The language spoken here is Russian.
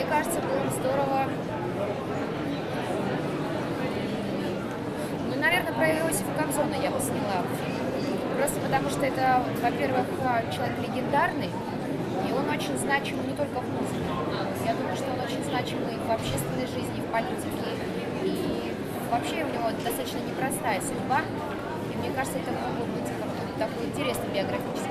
Мне кажется, было бы здорово... Ну, наверное, про Иосифа Кобзона я бы сняла Просто потому что это, во-первых, человек легендарный, и он очень значимый не только в музыке. Я думаю, что он очень значимый в общественной жизни, в политике. И вообще у него достаточно непростая судьба. И мне кажется, это могло быть такой интересный биографический